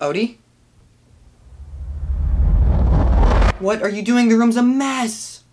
Odie? What are you doing? The room's a mess!